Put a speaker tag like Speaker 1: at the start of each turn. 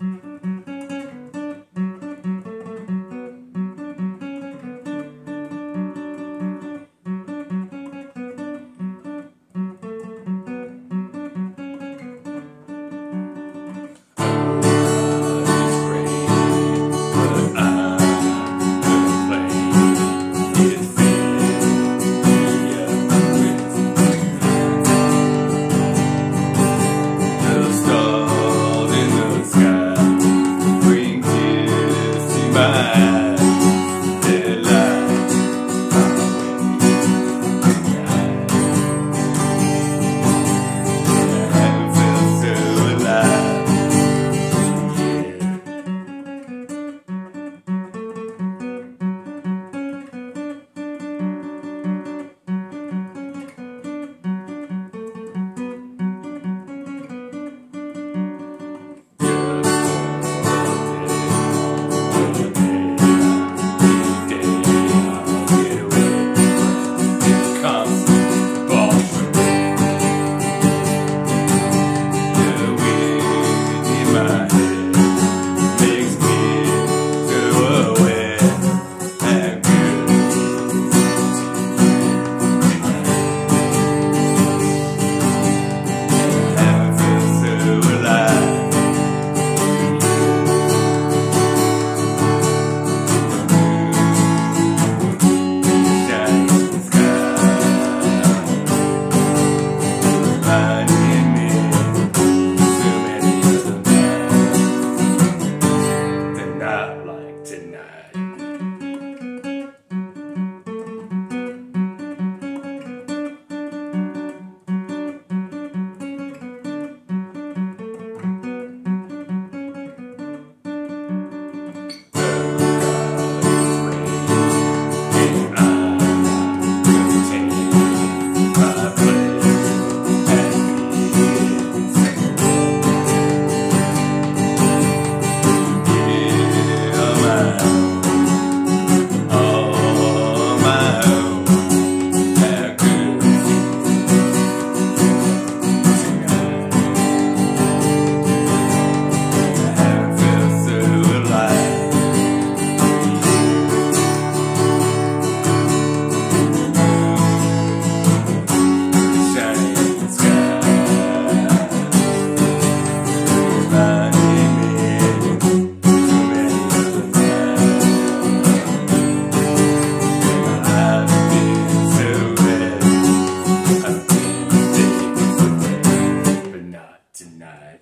Speaker 1: Bye. Yeah. mine. tonight.